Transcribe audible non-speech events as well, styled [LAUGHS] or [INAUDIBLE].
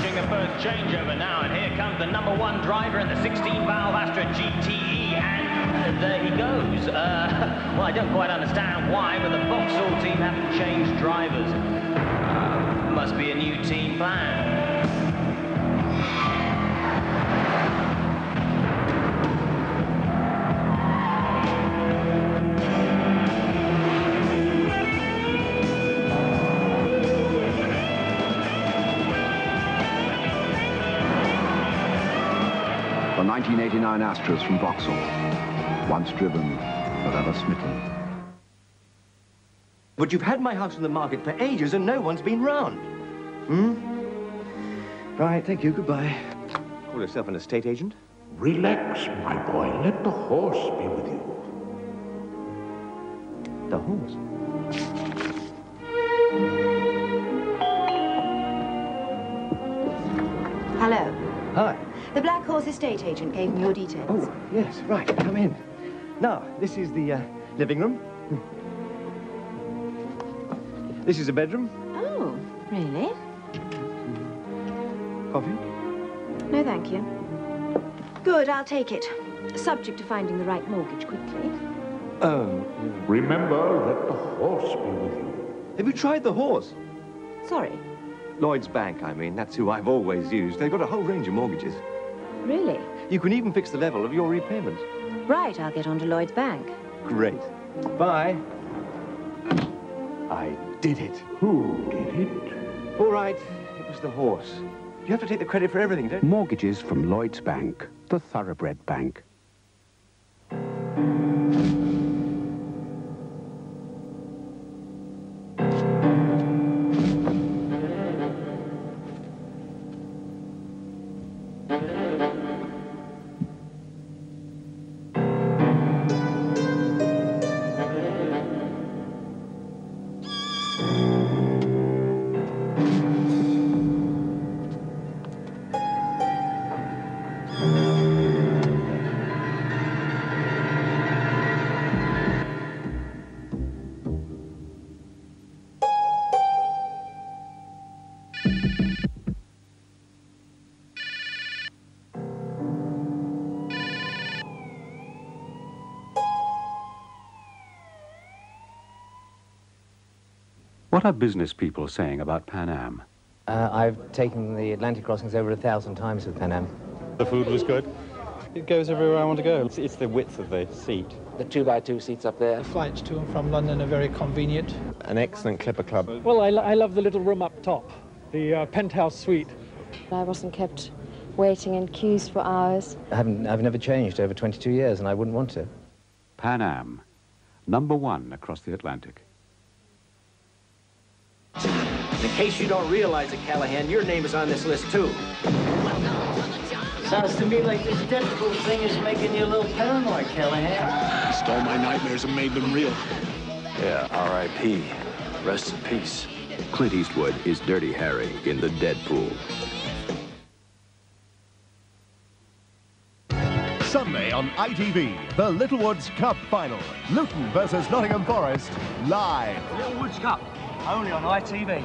approaching the first changeover now, and here comes the number one driver in the 16-valve Astra GTE, and there he goes. Uh, [LAUGHS] well, I don't quite understand why, but the Vauxhall team haven't changed drivers. Uh, must be a new team plan. 1989 Astras from Vauxhall. Once driven, forever smitten. But you've had my house on the market for ages and no one's been round. Hmm? Right, thank you, goodbye. Call yourself an estate agent? Relax, my boy. Let the horse be with you. The horse? The Black Horse estate agent gave me your details. Oh, yes, right. Come in. Now, this is the uh, living room. This is a bedroom. Oh, really? Coffee? No, thank you. Good, I'll take it. Subject to finding the right mortgage quickly. Oh. Remember, let the horse be with you. Have you tried the horse? Sorry. Lloyd's Bank, I mean. That's who I've always used. They've got a whole range of mortgages. Really? You can even fix the level of your repayments. Right, I'll get onto Lloyd's Bank. Great. Bye. I did it. Who did it? All right, it was the horse. You have to take the credit for everything, don't you? Mortgages from Lloyd's Bank, the thoroughbred bank. What are business people saying about Pan Am? Uh, I've taken the Atlantic crossings over a thousand times with Pan Am. The food was good. It goes everywhere I want to go. It's, it's the width of the seat. The two-by-two seats up there. The flights to and from London are very convenient. An excellent Clipper Club. Well, I, I love the little room up top, the uh, penthouse suite. I wasn't kept waiting in queues for hours. I haven't, I've never changed over 22 years, and I wouldn't want to. Pan Am, number one across the Atlantic. In case you don't realize it, Callahan, your name is on this list, too. Sounds to me like this Deadpool thing is making you a little paranoid, Callahan. He stole my nightmares and made them real. Yeah, R.I.P. Rest in peace. Clint Eastwood is Dirty Harry in The Dead Pool. Sunday on ITV, the Littlewoods Cup Final. Luton versus Nottingham Forest, live. Littlewoods Cup, only on ITV.